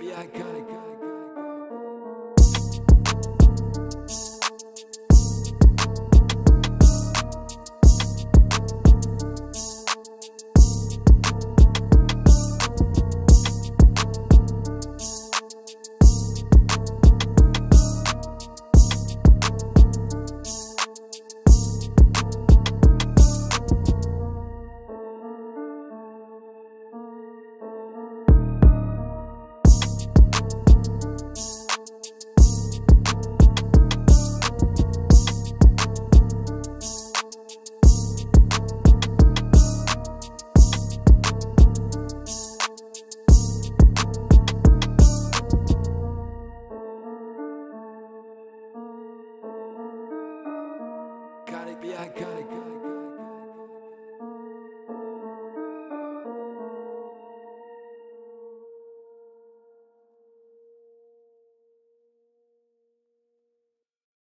be iconic. Gotta be iconic.